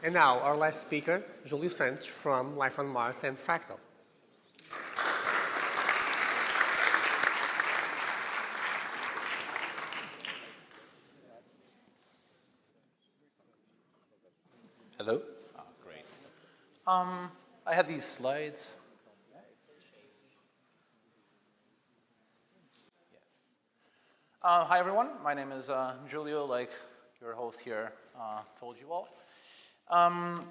And now, our last speaker, Julio Santos from Life on Mars and Fractal. Hello? Oh, great. Um, I have these slides. Uh, hi, everyone. My name is uh, Julio, like your host here uh, told you all. Um,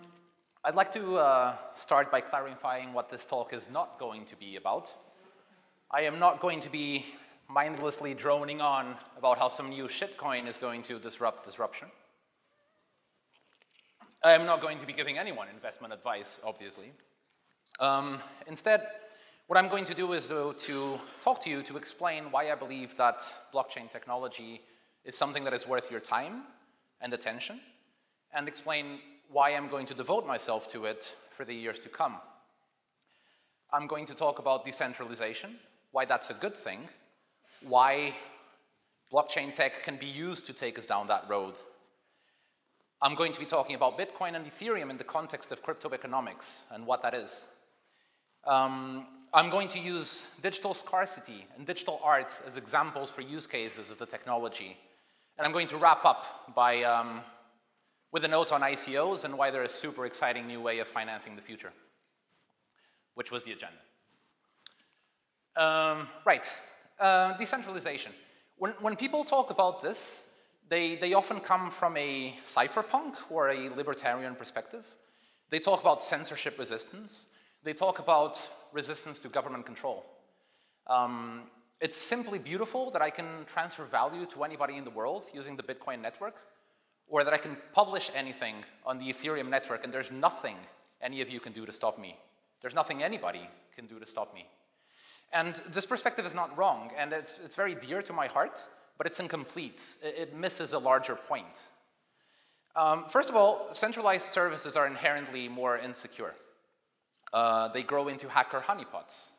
I'd like to uh, start by clarifying what this talk is not going to be about. I am not going to be mindlessly droning on about how some new shitcoin is going to disrupt disruption. I am not going to be giving anyone investment advice, obviously. Um, instead, what I'm going to do is to, to talk to you to explain why I believe that blockchain technology is something that is worth your time and attention, and explain why I'm going to devote myself to it for the years to come. I'm going to talk about decentralization, why that's a good thing, why blockchain tech can be used to take us down that road. I'm going to be talking about Bitcoin and Ethereum in the context of crypto economics and what that is. Um, I'm going to use digital scarcity and digital art as examples for use cases of the technology. And I'm going to wrap up by, um, with a note on ICOs and why they're a super exciting new way of financing the future, which was the agenda. Um, right, uh, decentralization. When, when people talk about this, they, they often come from a cypherpunk or a libertarian perspective. They talk about censorship resistance. They talk about resistance to government control. Um, it's simply beautiful that I can transfer value to anybody in the world using the Bitcoin network, or that I can publish anything on the Ethereum network and there's nothing any of you can do to stop me. There's nothing anybody can do to stop me. And this perspective is not wrong, and it's, it's very dear to my heart, but it's incomplete. It, misses a larger point. Um, first of all, centralized services are inherently more insecure. Uh, they grow into hacker honeypots.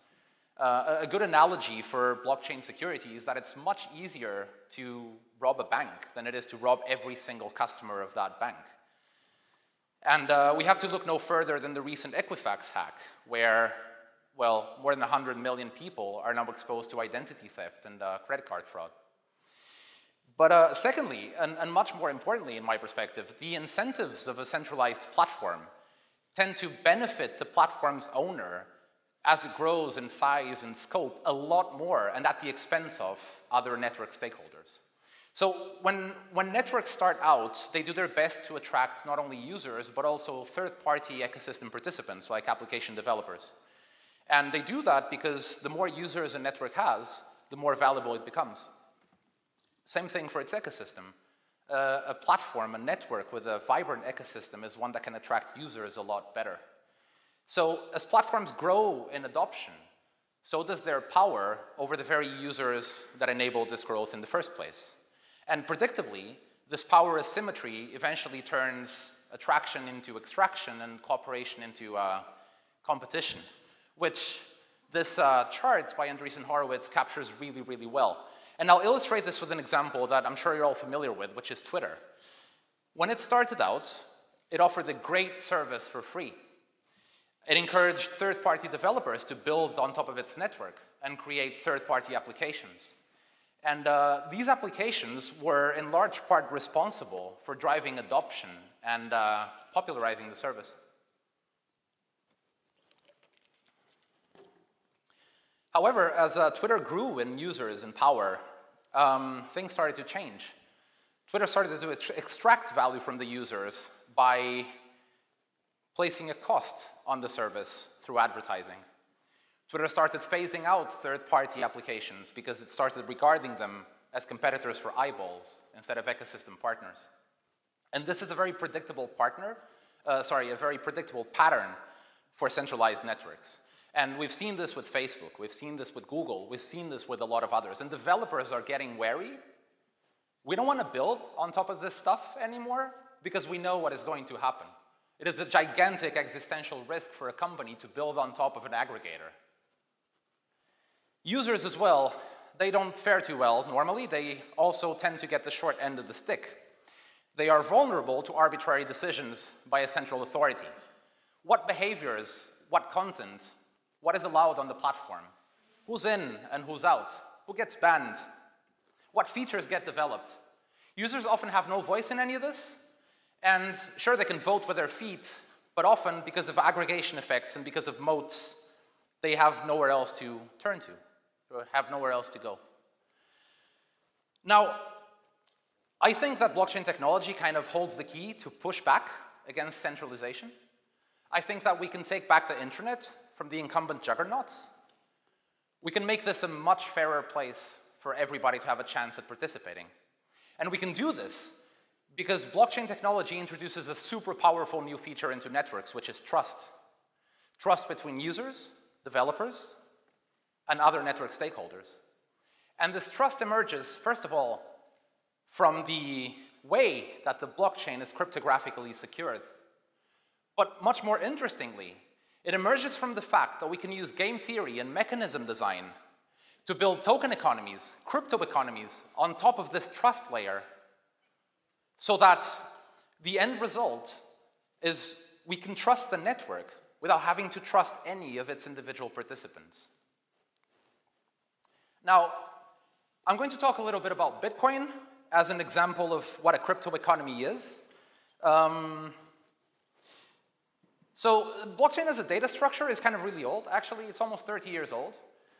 Uh, a good analogy for blockchain security is that it's much easier to rob a bank than it is to rob every single customer of that bank. And uh, we have to look no further than the recent Equifax hack, where, well, more than 100 million people are now exposed to identity theft and uh, credit card fraud. But uh, secondly, and, and much more importantly in my perspective, the incentives of a centralized platform tend to benefit the platform's owner as it grows in size and scope a lot more and at the expense of other network stakeholders. So when, when networks start out, they do their best to attract not only users, but also third-party ecosystem participants like application developers. And they do that because the more users a network has, the more valuable it becomes. Same thing for its ecosystem. Uh, a platform, a network with a vibrant ecosystem is one that can attract users a lot better. So as platforms grow in adoption, so does their power over the very users that enabled this growth in the first place. And predictably, this power asymmetry eventually turns attraction into extraction and cooperation into uh, competition, which this uh, chart by Andreessen Horowitz captures really, really well. And I'll illustrate this with an example that I'm sure you're all familiar with, which is Twitter. When it started out, it offered a great service for free. It encouraged third-party developers to build on top of its network and create third-party applications. And uh, these applications were in large part responsible for driving adoption and uh, popularizing the service. However, as uh, Twitter grew in users and power, um, things started to change. Twitter started to extract value from the users by placing a cost on the service through advertising. Twitter started phasing out third-party applications because it started regarding them as competitors for eyeballs instead of ecosystem partners. And this is a very predictable partner, uh, sorry, a very predictable pattern for centralized networks. And we've seen this with Facebook, we've seen this with Google, we've seen this with a lot of others. And developers are getting wary. We don't want to build on top of this stuff anymore because we know what is going to happen. It is a gigantic existential risk for a company to build on top of an aggregator. Users as well, they don't fare too well normally. They also tend to get the short end of the stick. They are vulnerable to arbitrary decisions by a central authority. What behaviors, what content, what is allowed on the platform, who's in and who's out, who gets banned, what features get developed. Users often have no voice in any of this, and sure, they can vote with their feet, but often, because of aggregation effects and because of moats, they have nowhere else to turn to, or have nowhere else to go. Now, I think that blockchain technology kind of holds the key to push back against centralization. I think that we can take back the internet from the incumbent juggernauts. We can make this a much fairer place for everybody to have a chance at participating. And we can do this because blockchain technology introduces a super powerful new feature into networks, which is trust. Trust between users, developers, and other network stakeholders. And this trust emerges, first of all, from the way that the blockchain is cryptographically secured. But much more interestingly, it emerges from the fact that we can use game theory and mechanism design to build token economies, crypto economies, on top of this trust layer so that the end result is we can trust the network without having to trust any of its individual participants. Now, I'm going to talk a little bit about Bitcoin as an example of what a crypto economy is. Um, so blockchain as a data structure is kind of really old. Actually, it's almost 30 years old.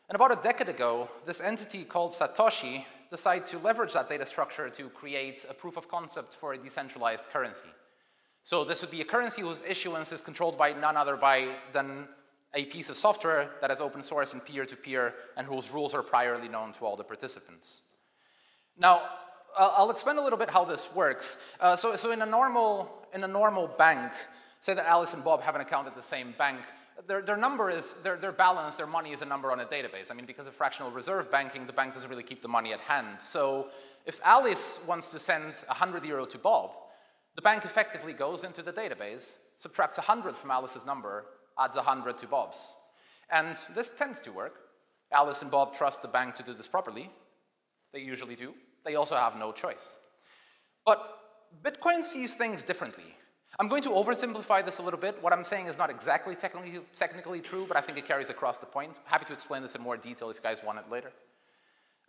And about a decade ago, this entity called Satoshi decided to leverage that data structure to create a proof of concept for a decentralized currency. So this would be a currency whose issuance is controlled by none other by than a piece of software that is open source and peer-to-peer -peer, and whose rules are priorly known to all the participants. Now, I'll explain a little bit how this works. Uh, so, so in, a normal, in a normal bank, say that Alice and Bob have an account at the same bank, their, their number is, their, their balance, their money is a number on a database. I mean, because of fractional reserve banking, the bank doesn't really keep the money at hand. So if Alice wants to send 100 euro to Bob, the bank effectively goes into the database, subtracts 100 from Alice's number, adds 100 to Bob's. And this tends to work. Alice and Bob trust the bank to do this properly. They usually do they also have no choice. But Bitcoin sees things differently. I'm going to oversimplify this a little bit. What I'm saying is not exactly technically, technically true, but I think it carries across the point. Happy to explain this in more detail if you guys want it later.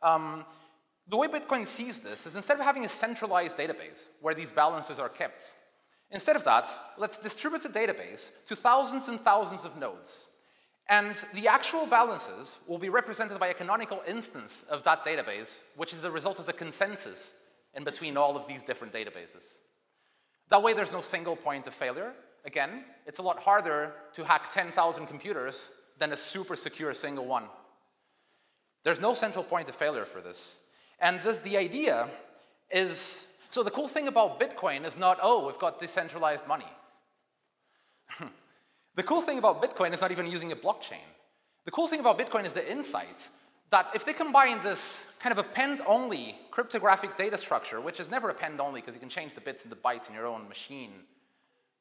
Um, the way Bitcoin sees this is instead of having a centralized database where these balances are kept, instead of that, let's distribute the database to thousands and thousands of nodes. And the actual balances will be represented by a canonical instance of that database, which is the result of the consensus in between all of these different databases. That way there's no single point of failure. Again, it's a lot harder to hack 10,000 computers than a super secure single one. There's no central point of failure for this. And this, the idea is, so the cool thing about Bitcoin is not, oh, we've got decentralized money. The cool thing about Bitcoin is not even using a blockchain. The cool thing about Bitcoin is the insight that if they combine this kind of append-only cryptographic data structure, which is never append-only because you can change the bits and the bytes in your own machine,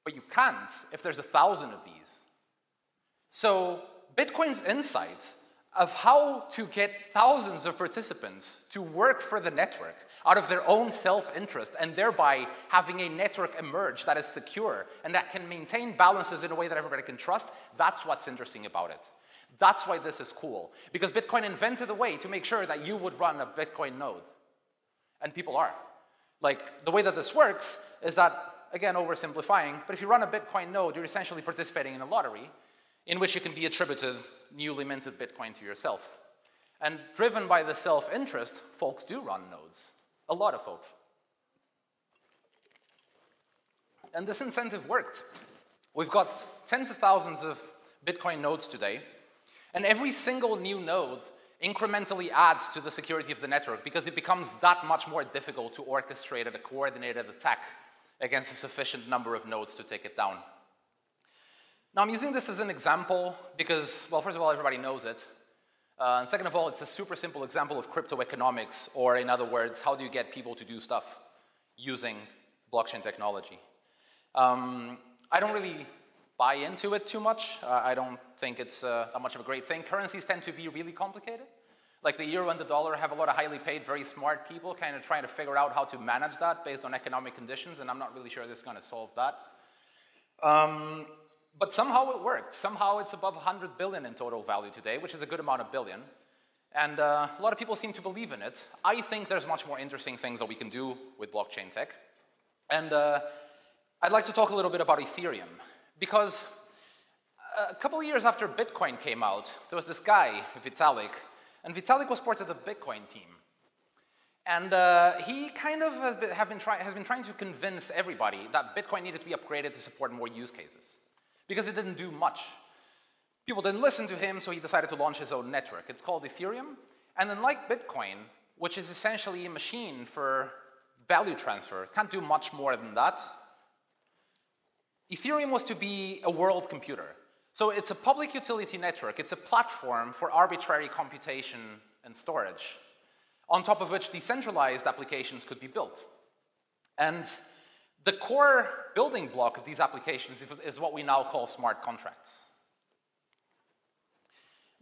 but you can't if there's a thousand of these. So Bitcoin's insight of how to get thousands of participants to work for the network out of their own self-interest and thereby having a network emerge that is secure and that can maintain balances in a way that everybody can trust, that's what's interesting about it. That's why this is cool. Because Bitcoin invented a way to make sure that you would run a Bitcoin node. And people are. Like, the way that this works is that, again, oversimplifying, but if you run a Bitcoin node, you're essentially participating in a lottery in which you can be attributed newly minted Bitcoin to yourself. And driven by the self-interest, folks do run nodes. A lot of folks. And this incentive worked. We've got tens of thousands of Bitcoin nodes today, and every single new node incrementally adds to the security of the network because it becomes that much more difficult to orchestrate a coordinated attack against a sufficient number of nodes to take it down. Now I'm using this as an example because, well, first of all, everybody knows it. Uh, and second of all, it's a super simple example of crypto economics, or in other words, how do you get people to do stuff using blockchain technology? Um, I don't really buy into it too much. Uh, I don't think it's uh, that much of a great thing. Currencies tend to be really complicated. Like the euro and the dollar have a lot of highly paid, very smart people kind of trying to figure out how to manage that based on economic conditions, and I'm not really sure this is going to solve that. Um, but somehow it worked. Somehow it's above 100 billion in total value today, which is a good amount of billion. And uh, a lot of people seem to believe in it. I think there's much more interesting things that we can do with blockchain tech. And uh, I'd like to talk a little bit about Ethereum, because a couple years after Bitcoin came out, there was this guy, Vitalik, and Vitalik was part of the Bitcoin team. And uh, he kind of has been, been has been trying to convince everybody that Bitcoin needed to be upgraded to support more use cases. Because it didn't do much. People didn't listen to him, so he decided to launch his own network. It's called Ethereum. And unlike Bitcoin, which is essentially a machine for value transfer, can't do much more than that, Ethereum was to be a world computer. So it's a public utility network. It's a platform for arbitrary computation and storage, on top of which decentralized applications could be built. And the core building block of these applications is what we now call smart contracts.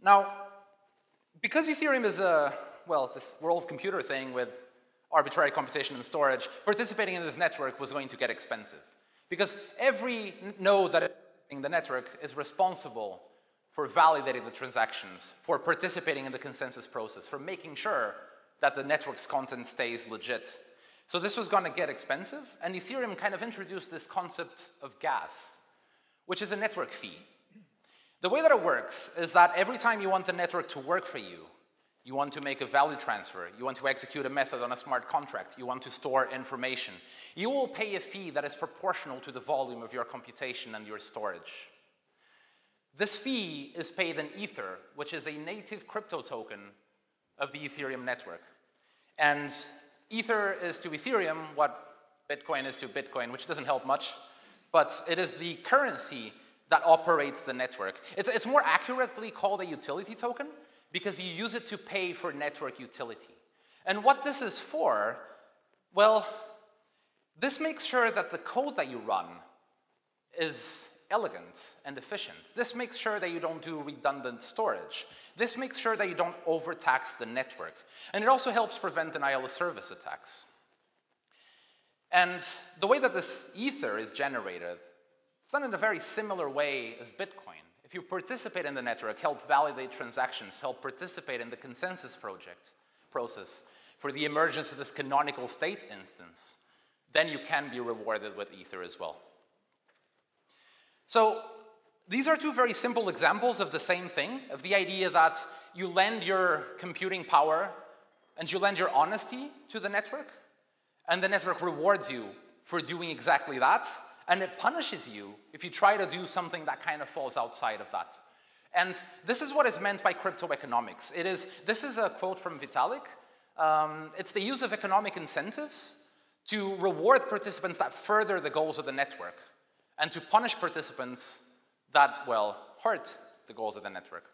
Now, because Ethereum is a, well, this world computer thing with arbitrary computation and storage, participating in this network was going to get expensive. Because every node that in the network is responsible for validating the transactions, for participating in the consensus process, for making sure that the network's content stays legit. So this was going to get expensive, and Ethereum kind of introduced this concept of gas, which is a network fee. The way that it works is that every time you want the network to work for you, you want to make a value transfer, you want to execute a method on a smart contract, you want to store information, you will pay a fee that is proportional to the volume of your computation and your storage. This fee is paid in Ether, which is a native crypto token of the Ethereum network. And Ether is to Ethereum what Bitcoin is to Bitcoin, which doesn't help much, but it is the currency that operates the network. It's, it's more accurately called a utility token because you use it to pay for network utility. And what this is for, well, this makes sure that the code that you run is elegant and efficient. This makes sure that you don't do redundant storage. This makes sure that you don't overtax the network. And it also helps prevent denial of service attacks. And the way that this ether is generated, it's done in a very similar way as Bitcoin. If you participate in the network, help validate transactions, help participate in the consensus project process for the emergence of this canonical state instance, then you can be rewarded with Ether as well. So these are two very simple examples of the same thing, of the idea that you lend your computing power and you lend your honesty to the network, and the network rewards you for doing exactly that and it punishes you if you try to do something that kind of falls outside of that. And this is what is meant by crypto economics. It is, this is a quote from Vitalik. Um, it's the use of economic incentives to reward participants that further the goals of the network and to punish participants that, well, hurt the goals of the network.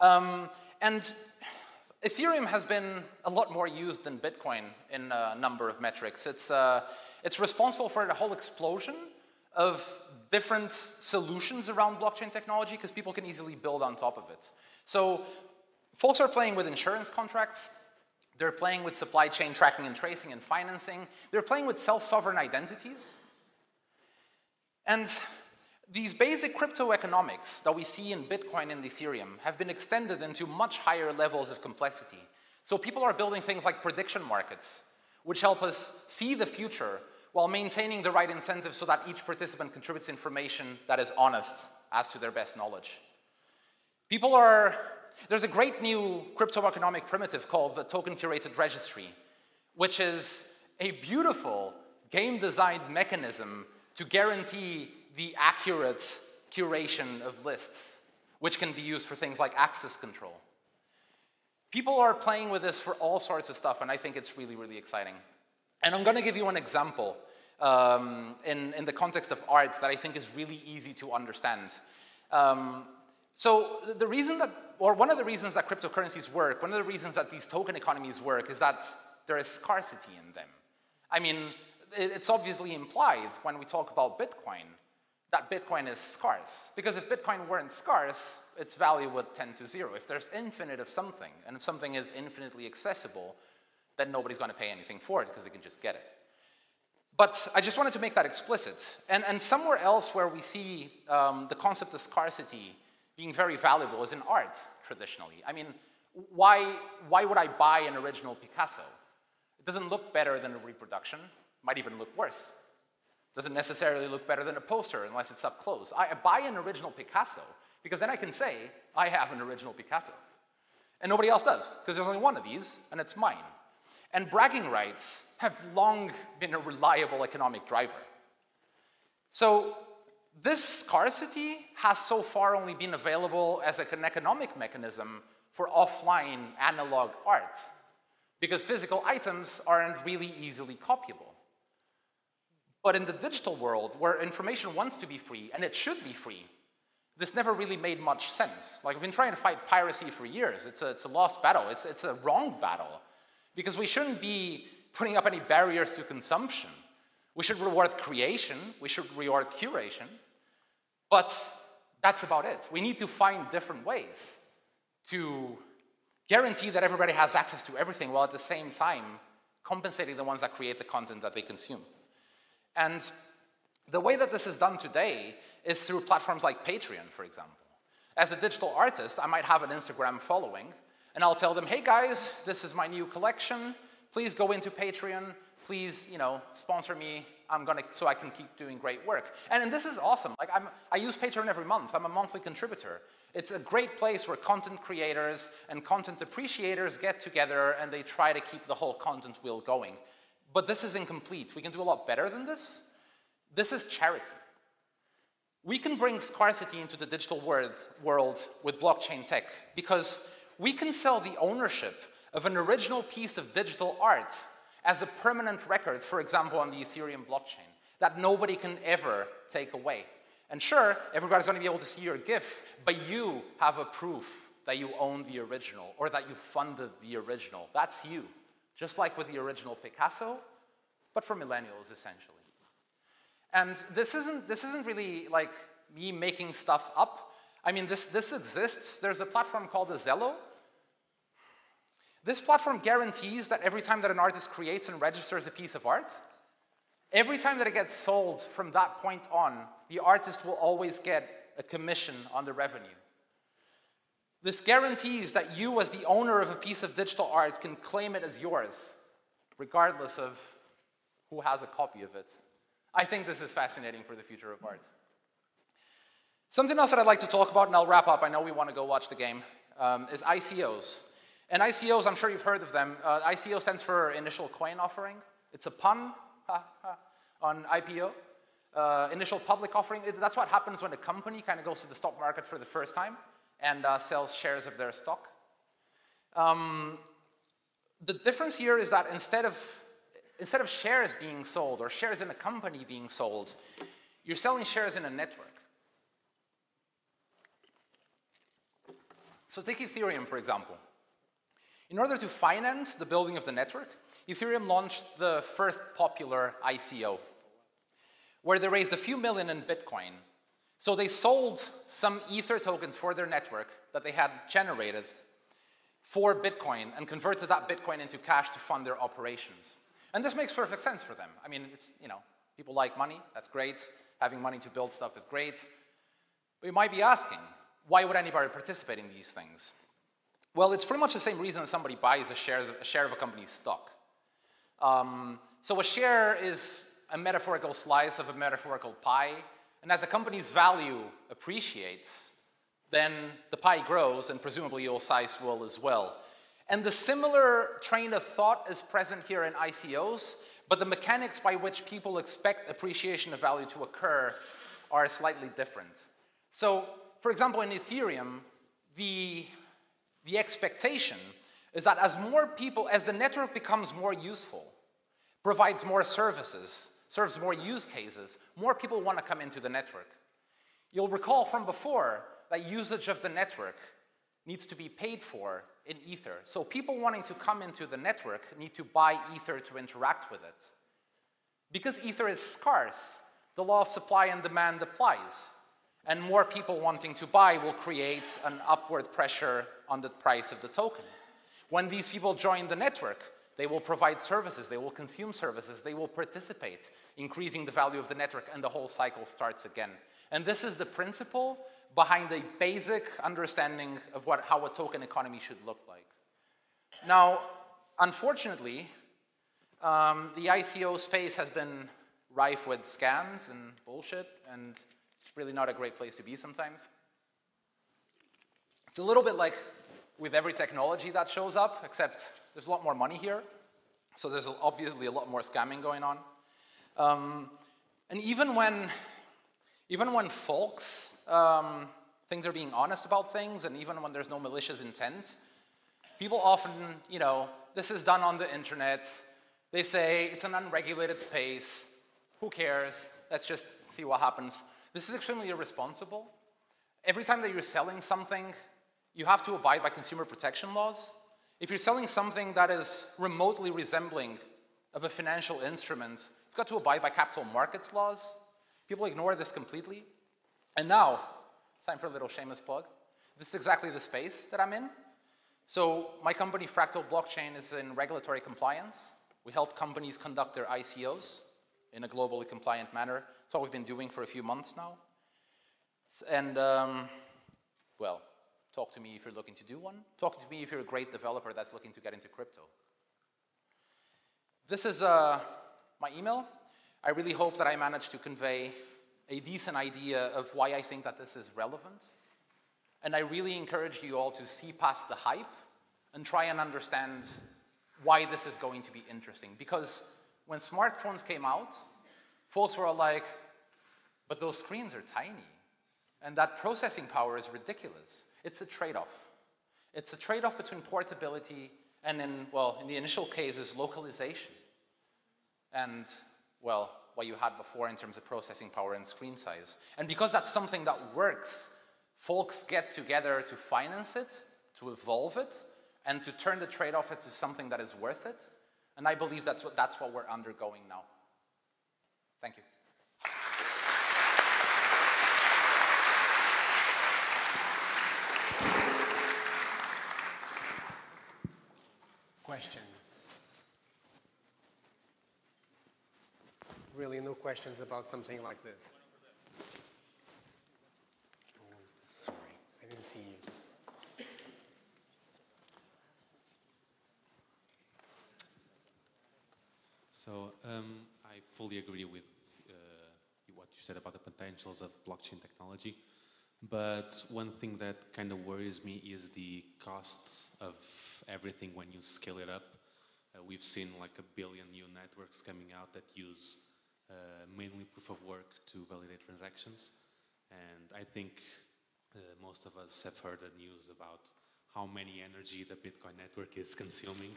Um, and Ethereum has been a lot more used than Bitcoin in a number of metrics. It's, uh, it's responsible for the whole explosion of different solutions around blockchain technology because people can easily build on top of it. So folks are playing with insurance contracts. They're playing with supply chain tracking and tracing and financing. They're playing with self-sovereign identities. And these basic crypto economics that we see in Bitcoin and Ethereum have been extended into much higher levels of complexity. So people are building things like prediction markets, which help us see the future while maintaining the right incentives so that each participant contributes information that is honest as to their best knowledge. People are, there's a great new crypto economic primitive called the token curated registry, which is a beautiful game designed mechanism to guarantee the accurate curation of lists, which can be used for things like access control. People are playing with this for all sorts of stuff, and I think it's really, really exciting. And I'm going to give you an example um, in, in the context of art that I think is really easy to understand. Um, so the reason that, or one of the reasons that cryptocurrencies work, one of the reasons that these token economies work is that there is scarcity in them. I mean, it's obviously implied when we talk about Bitcoin that Bitcoin is scarce. Because if Bitcoin weren't scarce, its value would tend to zero. If there's infinite of something, and if something is infinitely accessible, then nobody's going to pay anything for it because they can just get it. But I just wanted to make that explicit. And, and somewhere else where we see um, the concept of scarcity being very valuable is in art, traditionally. I mean, why, why would I buy an original Picasso? It doesn't look better than a reproduction, might even look worse. Doesn't necessarily look better than a poster unless it's up close. I, buy an original Picasso because then I can say, I have an original Picasso. And nobody else does, because there's only one of these, and it's mine. And bragging rights have long been a reliable economic driver. So this scarcity has so far only been available as an economic mechanism for offline analog art, because physical items aren't really easily copyable. But in the digital world, where information wants to be free, and it should be free, this never really made much sense. Like, we've been trying to fight piracy for years. It's a, it's a lost battle. It's, it's a wrong battle. Because we shouldn't be putting up any barriers to consumption. We should reward creation. We should reward curation. But that's about it. We need to find different ways to guarantee that everybody has access to everything while at the same time compensating the ones that create the content that they consume. And the way that this is done today is through platforms like Patreon, for example. As a digital artist, I might have an Instagram following, and I'll tell them, hey guys, this is my new collection. Please go into Patreon. Please, you know, sponsor me. I'm gonna, so I can keep doing great work. And, and this is awesome. Like, I'm, I use Patreon every month. I'm a monthly contributor. It's a great place where content creators and content appreciators get together and they try to keep the whole content wheel going. But this is incomplete. We can do a lot better than this. This is charity. We can bring scarcity into the digital world with blockchain tech because we can sell the ownership of an original piece of digital art as a permanent record, for example, on the Ethereum blockchain, that nobody can ever take away. And sure, everybody's going to be able to see your GIF, but you have a proof that you own the original or that you funded the original. That's you. Just like with the original Picasso, but for millennials, essentially. And this isn't, this isn't really like me making stuff up. I mean, this, this exists. There's a platform called the Zello. This platform guarantees that every time that an artist creates and registers a piece of art, every time that it gets sold from that point on, the artist will always get a commission on the revenue. This guarantees that you, as the owner of a piece of digital art, can claim it as yours, regardless of who has a copy of it. I think this is fascinating for the future of art. Something else that I'd like to talk about, and I'll wrap up, I know we want to go watch the game, um, is ICOs. And ICOs, I'm sure you've heard of them. Uh, ICO stands for Initial Coin Offering. It's a pun on IPO. Uh, initial public offering, it, that's what happens when a company kind of goes to the stock market for the first time and uh, sells shares of their stock. Um, the difference here is that instead of instead of shares being sold or shares in a company being sold, you're selling shares in a network. So take Ethereum, for example. In order to finance the building of the network, Ethereum launched the first popular ICO, where they raised a few million in Bitcoin. So they sold some Ether tokens for their network that they had generated for Bitcoin and converted that Bitcoin into cash to fund their operations. And this makes perfect sense for them. I mean, it's, you know, people like money, that's great. Having money to build stuff is great. But you might be asking, why would anybody participate in these things? Well, it's pretty much the same reason somebody buys a share, a share of a company's stock. Um, so a share is a metaphorical slice of a metaphorical pie, and as a company's value appreciates, then the pie grows, and presumably your size will as well. And the similar train of thought is present here in ICOs, but the mechanics by which people expect appreciation of value to occur are slightly different. So, for example, in Ethereum, the, the expectation is that as more people, as the network becomes more useful, provides more services, serves more use cases, more people want to come into the network. You'll recall from before that usage of the network needs to be paid for in Ether. So people wanting to come into the network need to buy Ether to interact with it. Because Ether is scarce, the law of supply and demand applies. And more people wanting to buy will create an upward pressure on the price of the token. When these people join the network, they will provide services, they will consume services, they will participate, increasing the value of the network, and the whole cycle starts again. And this is the principle behind the basic understanding of what, how a token economy should look like. Now, unfortunately, um, the ICO space has been rife with scams and bullshit, and it's really not a great place to be sometimes. It's a little bit like with every technology that shows up, except there's a lot more money here. So there's obviously a lot more scamming going on. Um, and even when, even when folks um, think they're being honest about things, and even when there's no malicious intent, people often, you know, this is done on the internet. They say it's an unregulated space. Who cares? Let's just see what happens. This is extremely irresponsible. Every time that you're selling something, you have to abide by consumer protection laws. If you're selling something that is remotely resembling of a financial instrument, you've got to abide by capital markets laws. People ignore this completely. And now, time for a little shameless plug. This is exactly the space that I'm in. So my company, Fractal Blockchain, is in regulatory compliance. We help companies conduct their ICOs in a globally compliant manner. That's what we've been doing for a few months now. And, um, well, Talk to me if you're looking to do one. Talk to me if you're a great developer that's looking to get into crypto. This is uh, my email. I really hope that I managed to convey a decent idea of why I think that this is relevant. And I really encourage you all to see past the hype and try and understand why this is going to be interesting. Because when smartphones came out, folks were all like, but those screens are tiny. And that processing power is ridiculous. It's a trade-off. It's a trade-off between portability and in, well, in the initial cases, localization. And, well, what you had before in terms of processing power and screen size. And because that's something that works, folks get together to finance it, to evolve it, and to turn the trade-off into something that is worth it. And I believe that's what, that's what we're undergoing now. Thank you. Questions? Really, questions about something like this? Oh, sorry, I didn't see you. So um, I fully agree with uh, what you said about the potentials of blockchain technology. But one thing that kind of worries me is the cost of everything when you scale it up. Uh, we've seen like a billion new networks coming out that use uh, mainly proof of work to validate transactions. And I think uh, most of us have heard the news about how many energy the Bitcoin network is consuming.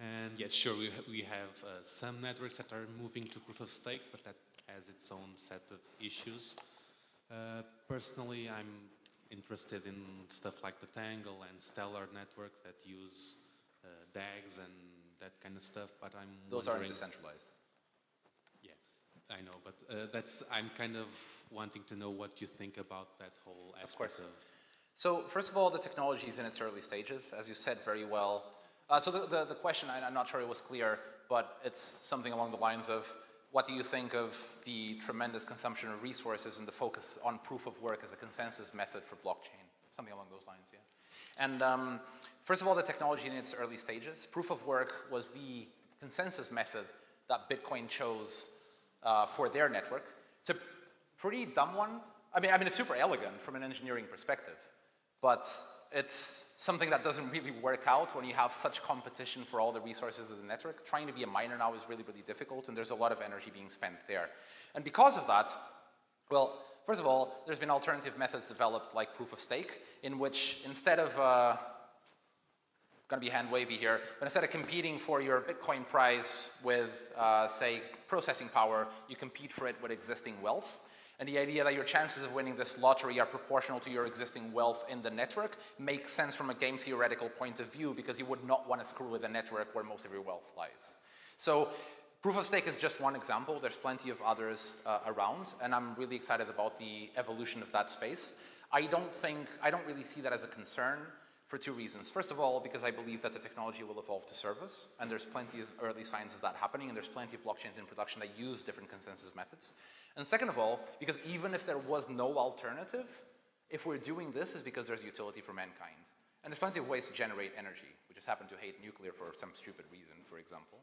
And yes, sure, we, ha we have uh, some networks that are moving to proof of stake, but that has its own set of issues. Uh, personally, I'm interested in stuff like the Tangle and Stellar network that use uh, DAGs and that kind of stuff, but I'm Those aren't decentralized. I know, but uh, that's, I'm kind of wanting to know what you think about that whole aspect of course. Of so first of all, the technology is in its early stages, as you said very well. Uh, so the, the, the question, I'm not sure it was clear, but it's something along the lines of, what do you think of the tremendous consumption of resources and the focus on proof of work as a consensus method for blockchain? Something along those lines, yeah. And um, first of all, the technology in its early stages. Proof of work was the consensus method that Bitcoin chose uh, for their network. It's a pretty dumb one. I mean, I mean, it's super elegant from an engineering perspective, but it's something that doesn't really work out when you have such competition for all the resources of the network. Trying to be a miner now is really, really difficult, and there's a lot of energy being spent there. And because of that, well, first of all, there's been alternative methods developed like proof of stake, in which instead of, uh, going to be hand wavy here, but instead of competing for your Bitcoin prize with, uh, say, processing power, you compete for it with existing wealth. And the idea that your chances of winning this lottery are proportional to your existing wealth in the network makes sense from a game theoretical point of view because you would not want to screw with a network where most of your wealth lies. So Proof of stake is just one example. There's plenty of others uh, around, and I'm really excited about the evolution of that space. I don't think, I don't really see that as a concern for two reasons. First of all, because I believe that the technology will evolve to serve us, and there's plenty of early signs of that happening, and there's plenty of blockchains in production that use different consensus methods. And second of all, because even if there was no alternative, if we're doing this, is because there's utility for mankind. And there's plenty of ways to generate energy. We just happen to hate nuclear for some stupid reason, for example.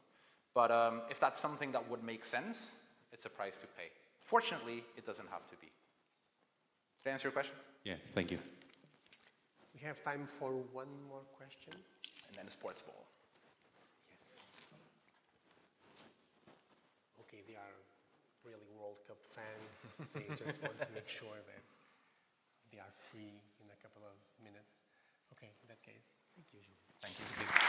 But um, if that's something that would make sense, it's a price to pay. Fortunately, it doesn't have to be. Did I answer your question? Yes, thank you. We have time for one more question. And then sports ball. Yes. Okay, they are really World Cup fans. they just want to make sure that they are free in a couple of minutes. Okay, in that case, thank you. Julie. Thank you.